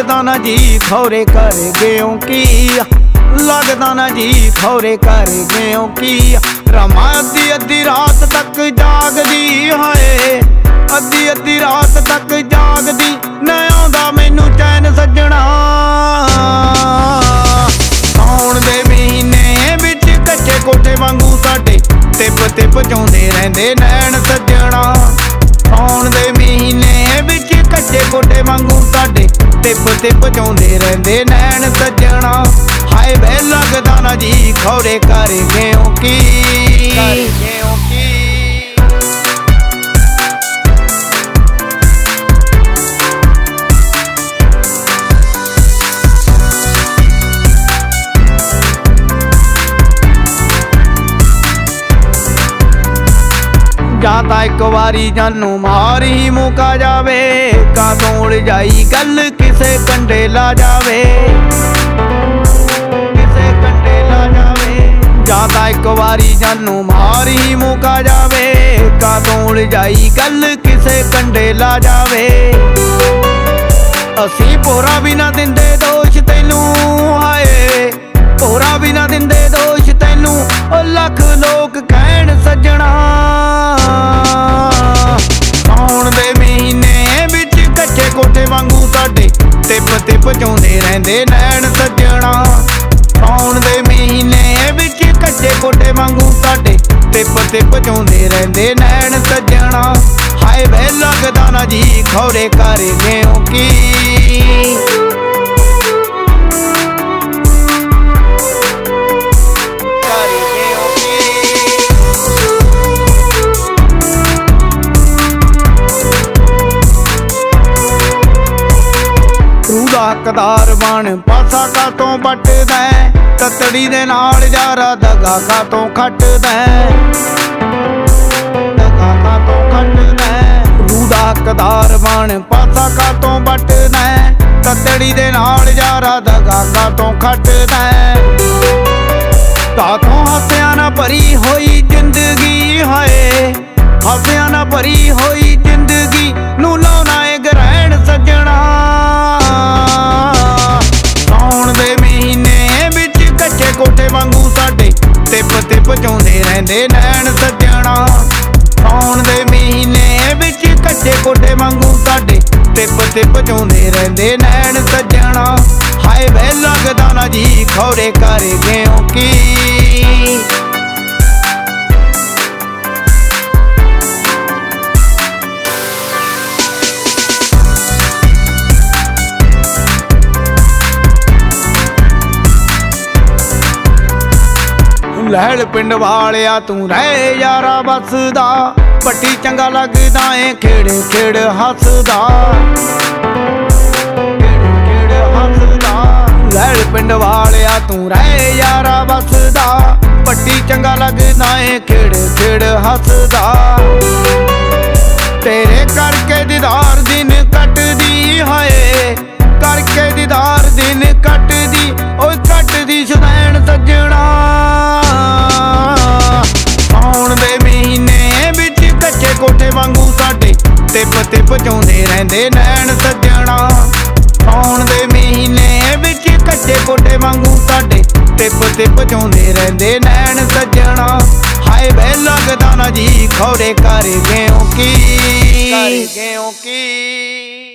ਲੱਗਦਾ ਨਾ ਜੀ ਖੌਰੇ ਕਰ ਗਿਓ ਕੀ? ਲੱਗਦਾ ਨਾ ਜੀ ਖੌਰੇ ਕਰ ਗਿਓ ਕੀ? ਰਮਾ ਅੱਧੀ ਅੱਧੀ ਰਾਤ ਤੱਕ ਜਾਗਦੀ, ਹਾਏ। ਅੱਧੀ ਅੱਧੀ ਰਾਤ ਤੱਕ ਜਾਗਦੀ ਨਾ ਆਉਂਦਾ ਮੈਨੂੰ ਚੈਨ ਸੱਜਣਾ। ਸੌਣ ਦੇ ਮਹੀਨੇ ਵਿੱਚ ਕੱਚੇ ਕੋਠੇ ਵਾਂਗੂ ਸਾਡੇ ਟਿਪ ਟਿਪ ਚਾਉਂਦੇ ਰਹਿੰਦੇ ਨੈਣ ਸੱਜਣਾ। ਸੌਣ ਦੇ ਮਹੀਨੇ ਵਿੱਚ ਕੱਚੇ ਕੋਠੇ ਵਾਂਗੂ ਸਾਡੇ ਟਿਪ ਤੇ ਚਾਉਂਦੇ ਰਹਿੰਦੇ ਨੈਣ ਸੱਜਣਾ। ਹਾਏ ਵੇ ਲੱਗਦਾ ਨਾ ਜੀ ਖੌਰੇ ਕਰ ਗਿਓ ਕੀ? ਜਾਂ ਤਾਂ ਇੱਕ ਵਾਰੀ ਜਾਨੂੰ ਮਾਰ ਹੀ ਮੁਕਾ ਜਾਵੇ। ਕਾਦੋਂ ਉੜ ਗੱਲ ਕਿਸੇ ਕੰਡੇ ਲਾ ਜਾਵੇ। ਕਿਸੇ ਕੰਡੇ ਲਾ ਜਾਵੇ। ਜਾਂ ਤਾਂ ਇੱਕ ਵਾਰੀ ਜਾਨੂੰ ਮਾਰ ਹੀ ਮੁਕਾ ਜਾਵੇ। ਕਾਦੋਂ ਉੜ ਗੱਲ ਕਿਸੇ ਕੰਡੇ ਲਾ ਜਾਵੇ। ਅਸੀਂ ਪੋਰਾ ਵੀ ਨਾ ਦਿੰਦੇ ਦੋਸ਼ ਤੈਨੂੰ, ਹਾਏ। ਪੋਰਾ ਵੀ ਨਾ ਦਿੰਦੇ ਦੋਸ਼ ਤੈਨੂੰ। ਉਹ ਲੱਖ ਲੋਕ ਕਹਿਣ ਸੱਜਣਾ ਚਾਉਂਦੇ ਨੈਣ ਸੱਜਣਾ। ਆਉਣ ਦੇ ਮਹੀਨੇ ਵਿੱਚ ਕੱਚੇ ਕੋਟੇ ਵਾਂਗੂ ਸਾਡੇ ਟਿਪ ਤੇ ਚਾਉਂਦੇ ਰਹਿੰਦੇ ਨੈਣ ਸੱਜਣਾ। ਹਾਏ ਵੇ ਲੱਗਦਾ ਨਾ ਜੀ ਖੌਰੇ ਕਰ ਗਿਓ ਕੀ? ਹੱਕਦਾਰ ਬਣ ਪਾਸਾ ਕਾ ਤੋਂ ਵੱਟਦਾ ਤਤੜੀ ਦੇ ਨਾਲ ਯਾਰਾ ਦਗਾ ਕਾ ਤੋਂ ਖੱਟਦਾ ਦਗਾ ਕਾ ਤੋਂ ਖੱਟਦਾ ਹੈ? ਦਾ ਹੱਕਦਾਰ ਬਣ ਪਾਸਾ ਕਾ ਤੋਂ ਵੱਟਦਾ ਤਤੜੀ ਦੇ ਨਾਲ ਯਾਰਾ ਦਗਾ ਕਾ ਤੋਂ ਖੱਟਦਾ ਹੈ? ਕਾਤੋਂ ਹੱਸਿਆ ਨਾ ਭਰੀ ਹੋਈ ਜ਼ਿੰਦਗੀ ਹਾਏ, ਹੱਸਿਆ ਨਾ ਭਰੀ ਹੋਈ ਜ਼ਿੰਦਗੀ ਨੂੰ ਲਾਉਣਾ ਏ ਗ੍ਰਹਿਣ ਸੱਜਣਾ ਚਾਉਂਦੇ ਨੈਣ ਸੱਜਣਾ। ਆਉਣ ਦੇ ਮਹੀਨੇ ਵਿੱਚ ਕੱਚੇ ਕੋਟੇ ਵਾਂਗੂ ਸਾਡੇ ਟਿਪ ਟਿਪ ਚਾਉਂਦੇ ਰਹਿੰਦੇ ਨੈਣ ਸੱਜਣਾ। ਹਾਏ ਵੇ ਲੱਗਦਾ ਨਾ ਜੀ ਖੌਰੇ ਕਰ ਗਿਓ ਕੀ? ਲਹਿਲ ਪਿੰਡ ਵਾਲਿਆ, ਤੂੰ ਰਹਿ ਯਾਰਾ ਬਸਦਾ ਪੱਟੀ ਚੰਗਾ ਲੱਗਦਾ ਏ ਖੇੜ ਖੇੜ ਹੱਸਦਾ। ਖੇੜ ਪਿੰਡ ਵਾਲਿਆ, ਤੂੰ ਰਹਿ ਯਾਰਾ ਬਸਦਾ ਪੱਟੀ ਚੰਗਾ ਲੱਗਦਾ ਏ ਖੇੜ ਖੇੜ ਹੱਸਦਾ। ਤੇਰੇ ਕਰਕੇ ਦੀਦਾਰ ਚਾਉਂਦੇ ਨੈਣ ਸੱਜਣਾ। ਆਉਣ ਦੇ ਮਹੀਨੇ ਵਿੱਚ ਕੱਚੇ ਕੋਟੇ ਵਾਂਗੂ ਸਾਡੇ ਟਿਪ ਤੇ ਚਾਉਂਦੇ ਰਹਿੰਦੇ ਨੈਣ ਸੱਜਣਾ। ਹਾਏ ਵੇ ਲੱਗਦਾ ਨਾ ਜੀ ਖੌਰੇ ਕਰ ਗਿਓ ਕੀ। ਕਰ ਗਿਓ ਕੀ।